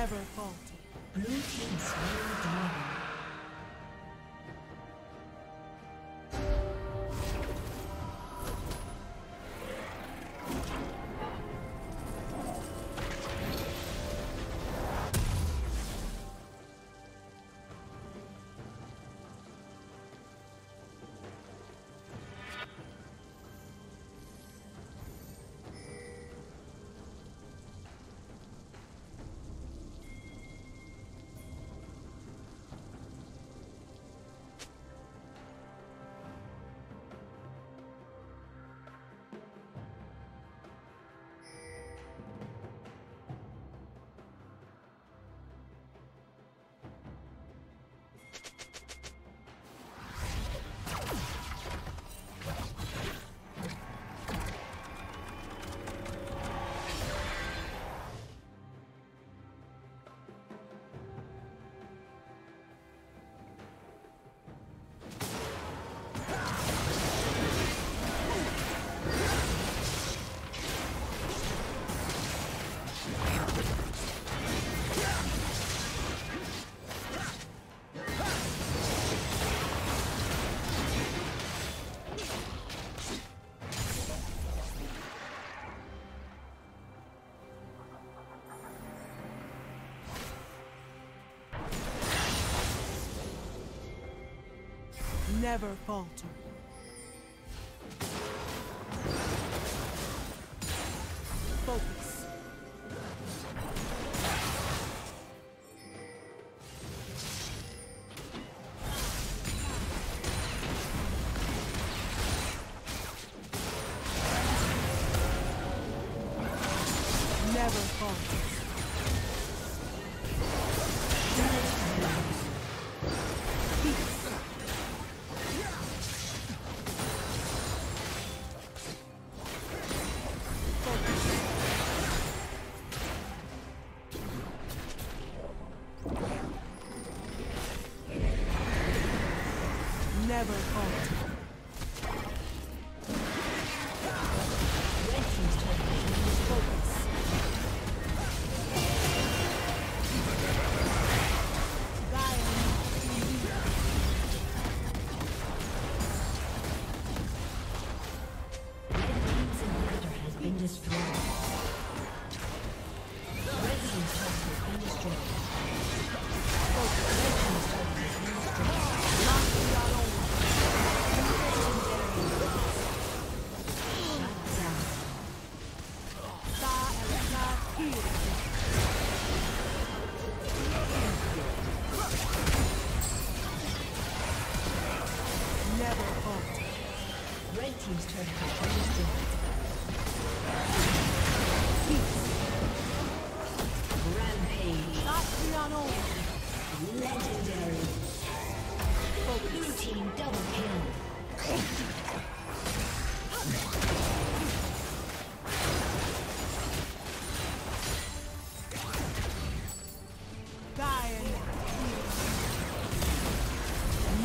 never falter. Blue team's slain dragon. never falter. Focus. Never falter.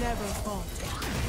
never fall.